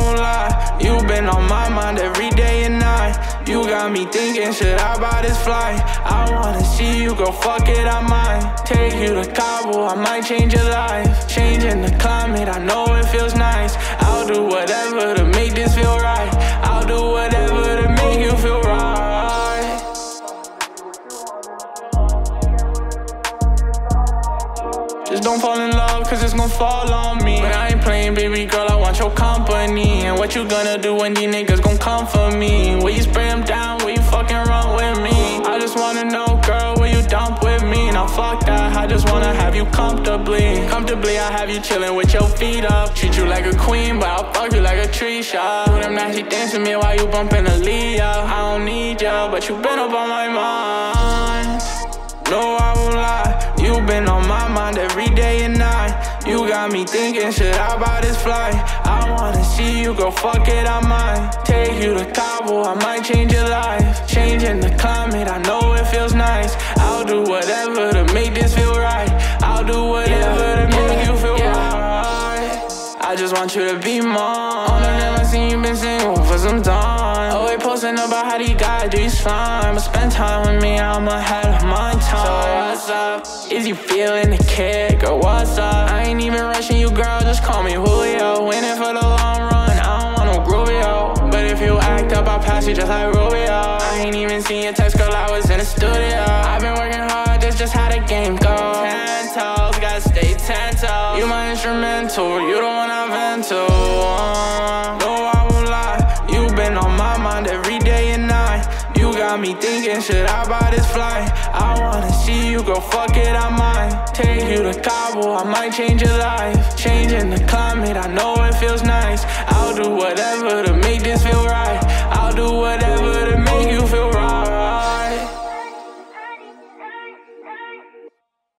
on like you've been on my mind every day and night. You got me thinking, should I buy this flight? I wanna see you go, fuck it, I might Take you to Cabo, I might change your life Changing the climate, I know it feels nice I'll do whatever to make this feel Just don't fall in love, cause it's gon' fall on me. But I ain't playing, baby girl, I want your company. And what you gonna do when these niggas gon' come for me? Will you spray them down, will you fucking run with me? I just wanna know, girl, will you dump with me? Now fuck that, I just wanna have you comfortably. Comfortably, I have you chillin' with your feet up. Treat you like a queen, but I'll fuck you like a tree shot Do them nasty things to me while you bumpin' a lead, yeah I don't need ya, but you been up on my mind. No, I won't lie, you been on my mind got me thinking, should I buy this flight? I wanna see you go, fuck it, I might Take you to Cabo, I might change your life. Changing the climate, I know it feels nice. I'll do whatever to make this feel right. I'll do whatever to make you feel right. I just want you to be mine. I never seen you been single for some time Posting about how these guys do slime But spend time with me, I'm ahead of my time. So what's up? Is you feeling the kick or what's up? I ain't even rushing you, girl, just call me Julio. Winning for the long run, I don't want no Rubio. But if you act up, I'll pass you just like Rubio. I ain't even seen your text, girl, I was in the studio. I've been working hard, that's just how the game goes Ten toes, gotta stay ten toes. You my instrumental, you the one I vent to got me thinking, should I buy this flight? I wanna see you go fuck it, I might. Take you to Cabo, I might change your life. Changing the climate, I know it feels nice. I'll do whatever to make this feel